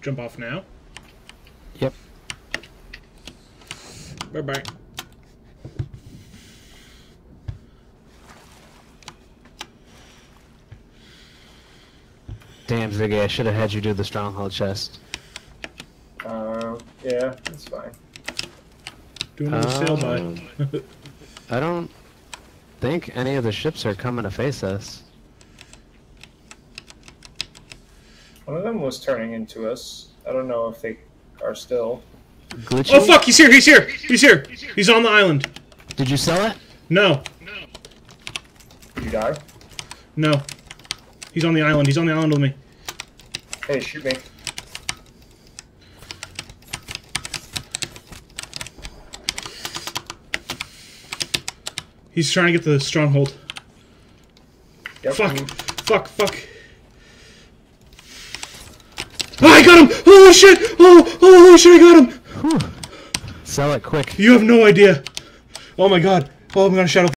jump off now. Yep. Bye bye. Damn, Ziggy, I should have had you do the stronghold chest. Uh, yeah, that's fine. Do another sail by. Um, I don't think any of the ships are coming to face us. One of them was turning into us. I don't know if they are still. Glitchy? oh fuck! He's here! He's here! He's here! He's on the island. Did you sell it? No, Did you die? no. He's on the island. He's on the island with me. Hey, shoot me. He's trying to get the stronghold. Yep, Fuck! you- Fuck! Fuck! Oh, I got him! Oh, holy shit! Oh! Oh! Shit! I got him! Whew. Sell it quick. You have no idea. Oh my god. Oh, I'm gonna shadow.